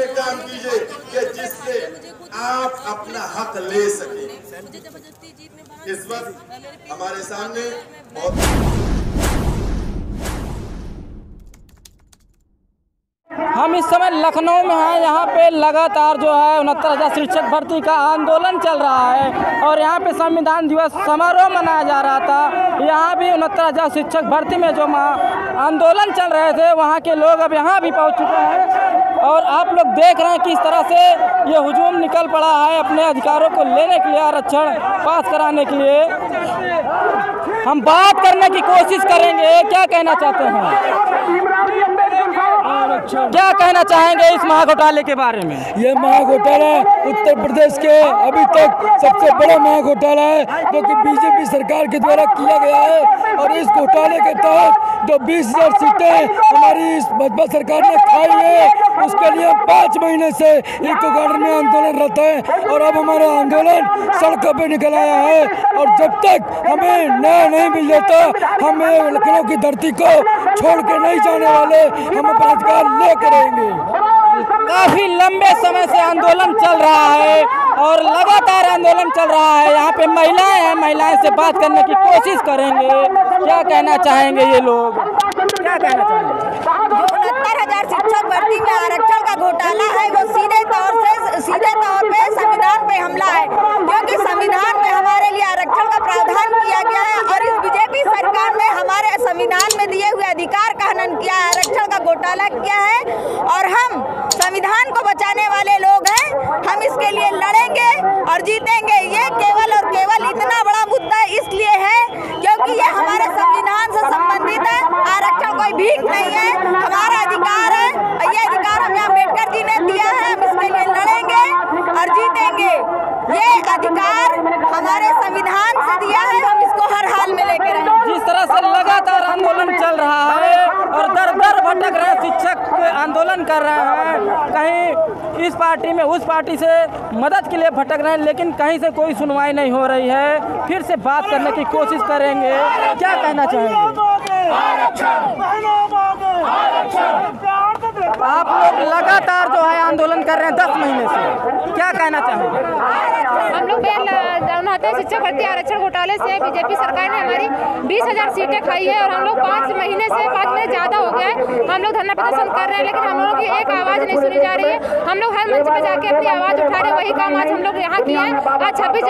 में काम कीजिए कि जिससे आप अपना हक ले सके। इस वक्त हमारे सामने बहुत हम इस समय लखनऊ में हैं। यहाँ पे लगातार जो है उनहत्तर हज़ार शिक्षक भर्ती का आंदोलन चल रहा है और यहाँ पे संविधान दिवस समारोह मनाया जा रहा था। यहाँ भी उनहत्तर हज़ार शिक्षक भर्ती में जो आंदोलन चल रहे थे, वहाँ के लोग अब यहाँ भी पहुँच चुके हैं। और आप लोग देख रहे हैं किस तरह से ये हुजूम निकल पड़ा है अपने अधिकारों को लेने के लिए आरक्षण पास कराने के लिए। हम बात करने की कोशिश करेंगे, क्या कहना चाहते हैं? क्या कहना चाहेंगे इस महाघोटाले के बारे में? ये महाघोटाला उत्तर प्रदेश के अभी तक सबसे बड़ा महाघोटाला है, जो कि बीजेपी सरकार के द्वारा किया गया है। और इस घोटाले के तहत जो बीस हज़ार सीटें हमारी इस भाजपा सरकार ने खाई है उसके लिए पाँच महीने से इको गार्डन में आंदोलन आंदोलनरत है और अब हमारा आंदोलन सड़कों पे निकल आया है और जब तक हमें न्याय नहीं मिल जाता, हम लखनऊ की धरती को छोड़ के नहीं जाने वाले हम अपना अधिकार लेकर रहेंगे काफ़ी लंबे समय से आंदोलन चल रहा है और लगातार आंदोलन चल रहा है। यहाँ पे महिलाएँ हैं, महिलाएँ से बात करने की कोशिश करेंगे। क्या कहना चाहेंगे ये लोग? क्या कहना चाहेंगे? हज़ार शिक्षक भर्ती में आरक्षण का घोटाला है वो सीधे तौर से, सीधे तौर पे संविधान पे हमला है। क्योंकि संविधान में हमारे लिए आरक्षण का प्रावधान किया गया है और इस बीजेपी सरकार ने हमारे संविधान में दिए हुए अधिकार का हनन किया है आरक्षण का घोटाला किया है और हम संविधान को बचाने वाले लोग हैं। हम इसके लिए लड़ेंगे और जीतेंगे। ये केवल और केवल इतना बड़ा मुद्दा इसलिए है क्योंकि ये हमारे संविधान से संबंधित है। आरक्षण कोई भीख नहीं है। हमारा अधिकार है और ये अधिकार हमें अंबेडकर जी ने दिया है हम इसके लिए लड़ेंगे और जीतेंगे ये अधिकार हमारे संविधान से दिया है हम इसको हर हाल में लेके रहेंगे जिस तरह से लगातार आंदोलन चल रहा है और दर दर भटक रहे शिक्षक आंदोलन कर रहे हैं। कहीं इस पार्टी में, उस पार्टी से मदद के लिए भटक रहे हैं, लेकिन कहीं से कोई सुनवाई नहीं हो रही है। फिर से बात करने की कोशिश करेंगे। क्या कहना चाहेंगे? आप लोग लगातार जो है आंदोलन कर रहे हैं दस महीने से। क्या कहना चाहेंगे? हम लोग शिक्षक भर्ती आरक्षण घोटाले से। बीजेपी सरकार ने हमारी बीस हज़ार सीटें खाई है और हम लोग पाँच महीने से, पाँच महीने ज़्यादा हो गए हम लोग धरना प्रदर्शन कर रहे हैं, लेकिन हम लोगों की एक आवाज़ नहीं सुनी जा रही है। हम लोग हर मंच पे जाके अपनी आवाज़ उठा रहे वही काम आज हम लोग यहाँ किए हैं। आज छब्बीस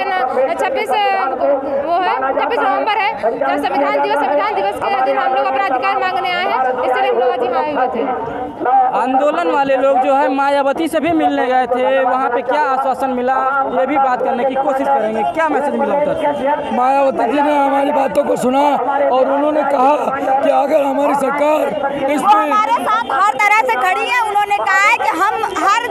छब्बीस वो है। छब्बीस नवंबर है। संविधान दिवस संविधान दिवस के दिन हम लोग अपना अधिकार मांगने आए हैं। इसलिए हम लोग आज यहाँ आए हुए थे। आंदोलन वाले लोग जो है मायावती से भी मिलने गए थे। वहाँ पे क्या आश्वासन मिला ये भी बात करने की कोशिश करेंगे। क्या मैसेज मिला उधर? मायावती जी ने हमारी बातों को सुना और उन्होंने कहा अगर हमारी सरकार। वो इसमें हमारे साथ हर तरह से खड़ी है। उन्होंने कहा है कि हम हर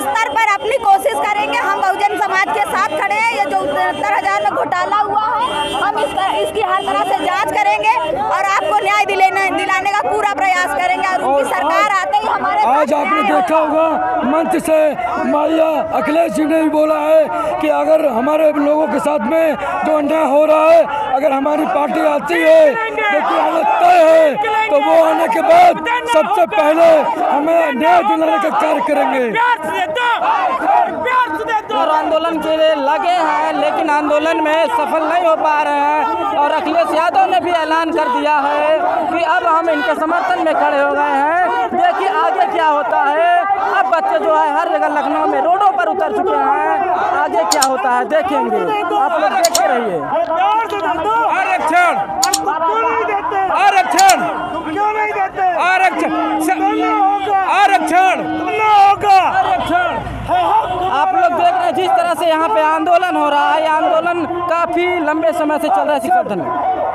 स्तर पर अपनी कोशिश करेंगे। हम बहुजन समाज के साथ खड़े हैं। ये जो उनहत्तर हज़ार में घोटाला हुआ है हम इस इसकी हर तरह से जाँच करेंगे और आपको न्याय दिलाने दिलाने का पूरा प्रयास करेंगे। और उनकी सरकार आते ही हमारे आज आपने देखा होगा। मंच से माया अखिलेश जी ने भी बोला है कि अगर हमारे लोगों के साथ में जो अन्याय हो रहा है अगर हमारी पार्टी आती है हालत तय है तो वो आने के बाद सबसे पहले हमें न्याय दिलाने का कार्य करेंगे। और आंदोलन के लिए लगे हैं लेकिन आंदोलन में सफल नहीं हो पा रहे हैं। और अखिलेश यादव ने भी ऐलान कर दिया है कि अब हम इनके समर्थन में खड़े हो गए हैं। देखिए आगे क्या होता है। अब बच्चे जो है हर जगह लखनऊ में रोडों पर उतर चुके हैं। आगे क्या होता है देखेंगे। आप लोग देखते रहिए आरक्षण आरक्षण आरक्षण आरक्षण आरक्षण आप लोग देख रहे हैं जिस तरह से यहाँ पे आंदोलन हो रहा है ये आंदोलन काफ़ी लंबे समय से चल रहा है शिक्षक में